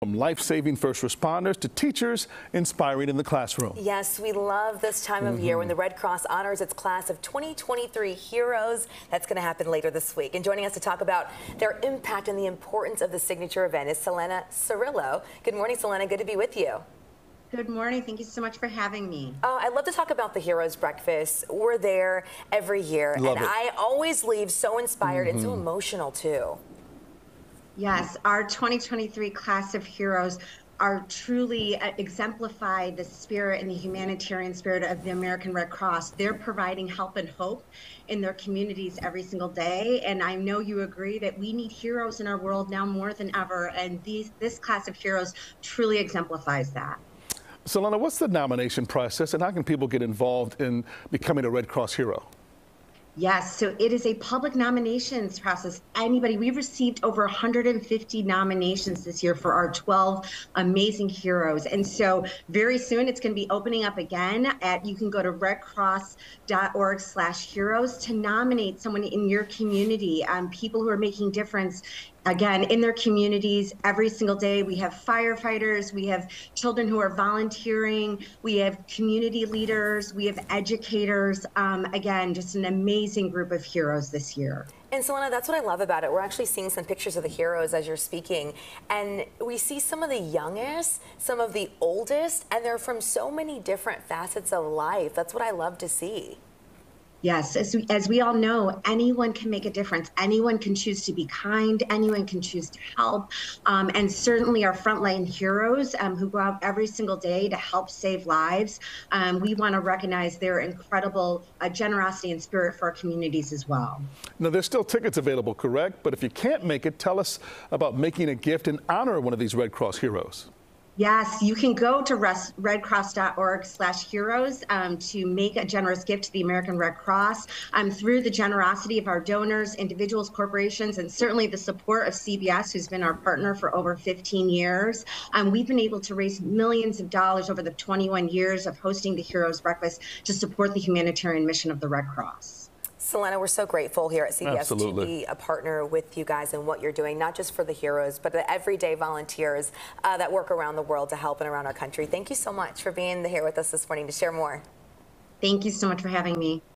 From life-saving first responders to teachers inspiring in the classroom. Yes, we love this time of mm -hmm. year when the Red Cross honors its class of 2023 heroes. That's going to happen later this week. And joining us to talk about their impact and the importance of the signature event is Celena Sarillo. Good morning, Celena. Good to be with you. Good morning. Thank you so much for having me. Uh, I'd love to talk about the Heroes Breakfast. We're there every year, love and it. I always leave so inspired mm -hmm. and so mm-hmm. emotional too. Yes, our 2023 class of heroes are truly uh, exemplify the spirit and the humanitarian spirit of the American Red Cross. They're providing help and hope in their communities every single day. And I know you agree that we need heroes in our world now more than ever. And these, this class of heroes truly exemplifies that. Celena, what's the nomination process and how can people get involved in becoming a Red Cross hero? Yes, so it is a public nominations process. Anybody, we've received over 150 nominations this year for our 12 amazing heroes. And so very soon it's going to be opening up again at, you can go to redcross.org slash heroes to nominate someone in your community, um, people who are making difference again in their communities every single day. We have firefighters, we have children who are volunteering, we have community leaders, we have educators. Um, again, just an amazing group of heroes this year. And Celena, that's what I love about it. We're actually seeing some pictures of the heroes as you're speaking, and we see some of the youngest, some of the oldest, and they're from so many different facets of life. That's what I love to see. Yes, as we, as we all know, anyone can make a difference. Anyone can choose to be kind. Anyone can choose to help. Um, and certainly our frontline heroes um, who go out every single day to help save lives, um, we want to recognize their incredible uh, generosity and spirit for our communities as well. Now, there's still tickets available, correct? But if you can't make it, tell us about making a gift in honor of one of these Red Cross heroes. Yes, you can go to redcross.org slash heroes um, to make a generous gift to the American Red Cross um, through the generosity of our donors, individuals, corporations, and certainly the support of CBS, who's been our partner for over 15 years. Um, we've been able to raise millions of dollars over the 21 years of hosting the Heroes Breakfast to support the humanitarian mission of the Red Cross. Celena, we're so grateful here at CBS Absolutely. to be a partner with you guys and what you're doing, not just for the heroes, but the everyday volunteers uh, that work around the world to help and around our country. Thank you so much for being here with us this morning to share more. Thank you so much for having me.